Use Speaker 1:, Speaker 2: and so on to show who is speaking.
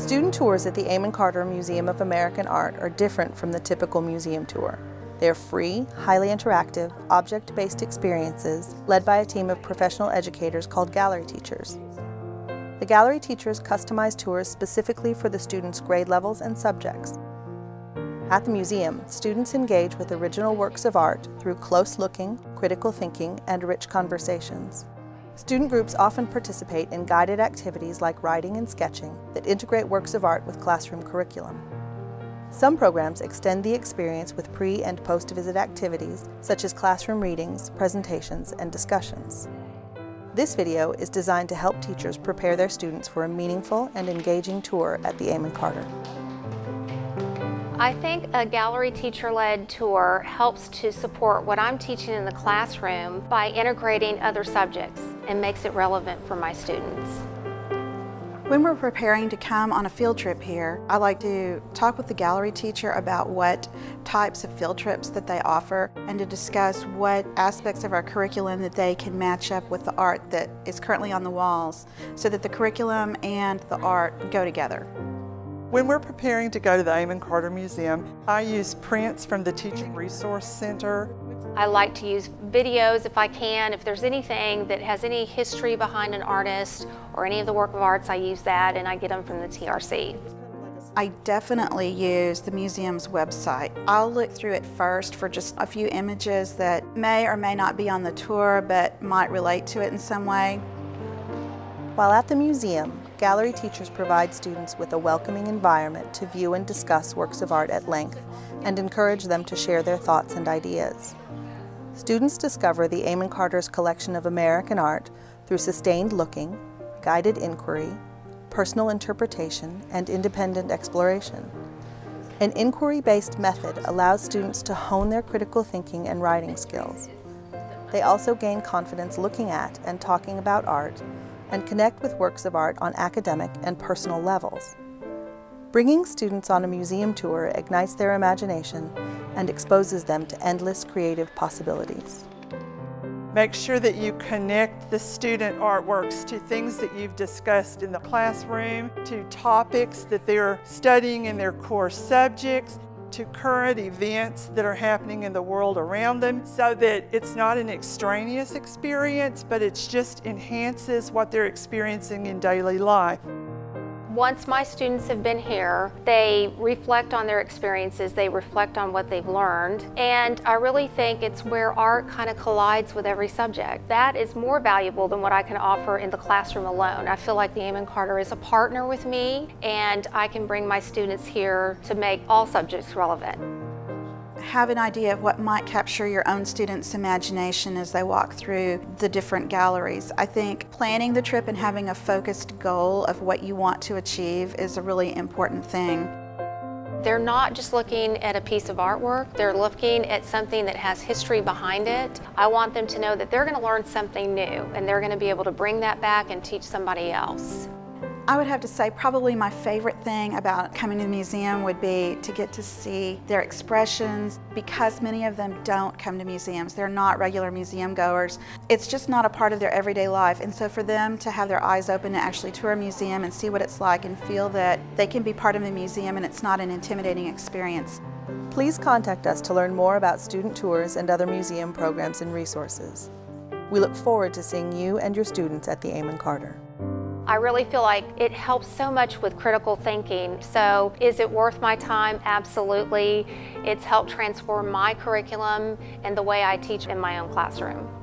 Speaker 1: Student tours at the Amon Carter Museum of American Art are different from the typical museum tour. They are free, highly interactive, object-based experiences led by a team of professional educators called gallery teachers. The gallery teachers customize tours specifically for the students' grade levels and subjects. At the museum, students engage with original works of art through close looking, critical thinking, and rich conversations. Student groups often participate in guided activities like writing and sketching that integrate works of art with classroom curriculum. Some programs extend the experience with pre- and post-visit activities such as classroom readings, presentations, and discussions. This video is designed to help teachers prepare their students for a meaningful and engaging tour at the Amon Carter.
Speaker 2: I think a gallery teacher-led tour helps to support what I'm teaching in the classroom by integrating other subjects and makes it relevant for my students.
Speaker 3: When we're preparing to come on a field trip here, I like to talk with the gallery teacher about what types of field trips that they offer and to discuss what aspects of our curriculum that they can match up with the art that is currently on the walls so that the curriculum and the art go together.
Speaker 4: When we're preparing to go to the Amon Carter Museum, I use prints from the Teaching Resource Center.
Speaker 2: I like to use videos if I can. If there's anything that has any history behind an artist or any of the work of arts, I use that and I get them from the TRC.
Speaker 3: I definitely use the museum's website. I'll look through it first for just a few images that may or may not be on the tour but might relate to it in some way.
Speaker 1: While at the museum, gallery teachers provide students with a welcoming environment to view and discuss works of art at length and encourage them to share their thoughts and ideas. Students discover the Amon Carter's collection of American art through sustained looking, guided inquiry, personal interpretation, and independent exploration. An inquiry-based method allows students to hone their critical thinking and writing skills. They also gain confidence looking at and talking about art and connect with works of art on academic and personal levels. Bringing students on a museum tour ignites their imagination and exposes them to endless creative possibilities.
Speaker 4: Make sure that you connect the student artworks to things that you've discussed in the classroom, to topics that they're studying in their core subjects, to current events that are happening in the world around them so that it's not an extraneous experience, but it just enhances what they're experiencing in daily life.
Speaker 2: Once my students have been here, they reflect on their experiences, they reflect on what they've learned, and I really think it's where art kind of collides with every subject. That is more valuable than what I can offer in the classroom alone. I feel like the Amon Carter is a partner with me, and I can bring my students here to make all subjects relevant
Speaker 3: have an idea of what might capture your own students' imagination as they walk through the different galleries. I think planning the trip and having a focused goal of what you want to achieve is a really important thing.
Speaker 2: They're not just looking at a piece of artwork, they're looking at something that has history behind it. I want them to know that they're going to learn something new and they're going to be able to bring that back and teach somebody else.
Speaker 3: I would have to say probably my favorite thing about coming to the museum would be to get to see their expressions because many of them don't come to museums. They're not regular museum goers. It's just not a part of their everyday life and so for them to have their eyes open and actually tour a museum and see what it's like and feel that they can be part of the museum and it's not an intimidating experience.
Speaker 1: Please contact us to learn more about student tours and other museum programs and resources. We look forward to seeing you and your students at the Amon Carter.
Speaker 2: I really feel like it helps so much with critical thinking. So is it worth my time? Absolutely. It's helped transform my curriculum and the way I teach in my own classroom.